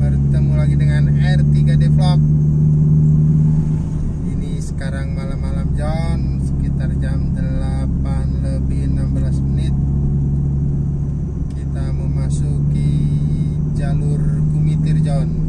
Bertemu lagi dengan R3D Vlog Ini sekarang malam-malam John Sekitar jam 8 lebih 16 menit. Kita memasuki jalur Kumitir John.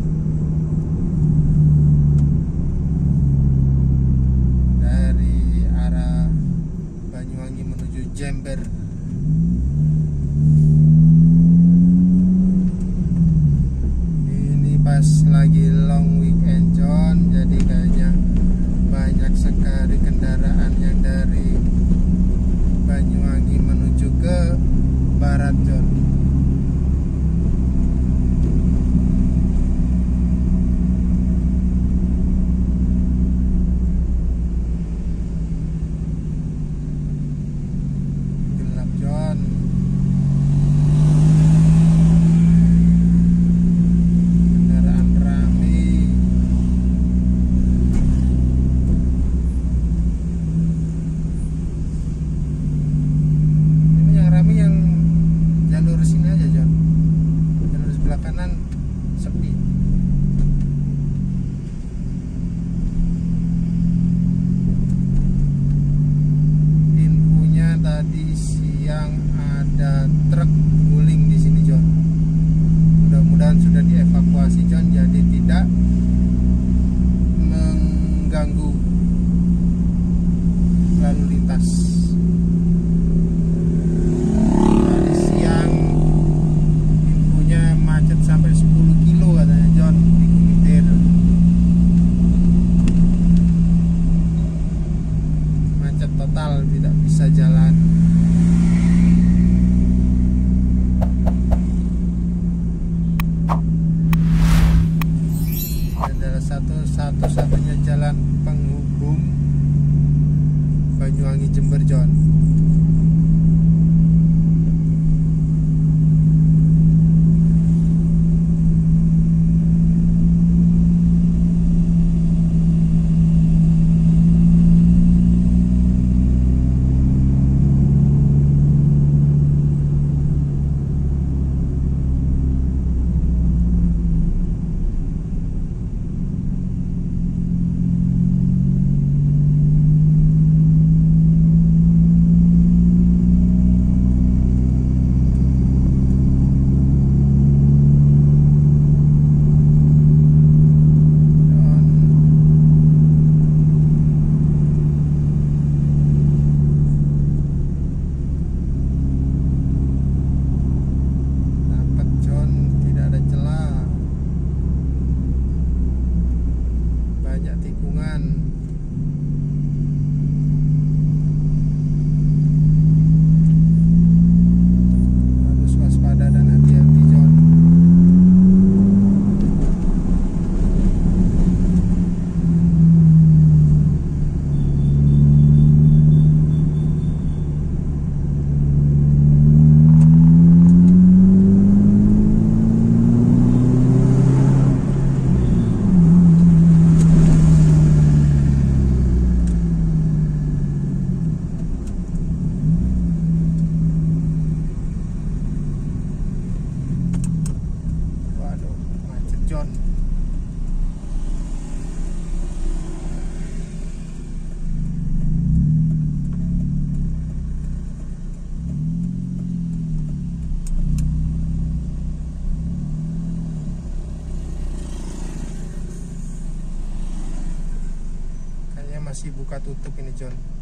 buka tutup ini John.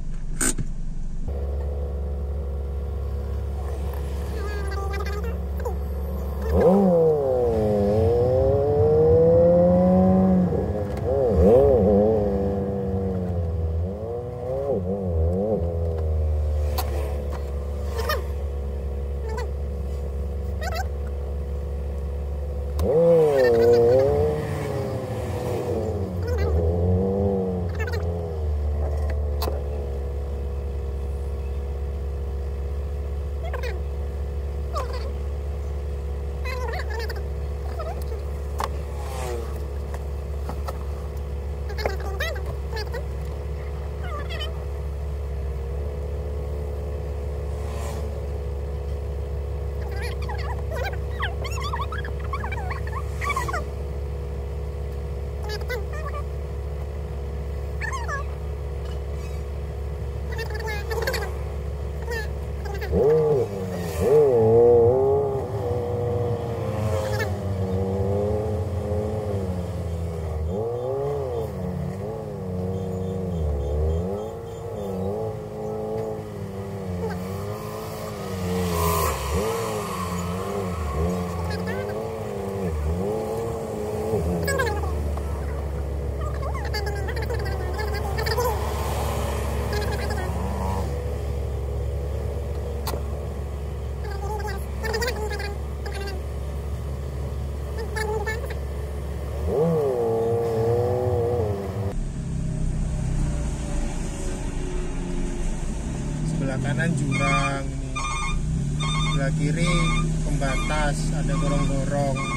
Oh, kanan jurang ini sebelah kiri pembatas ada gorong-gorong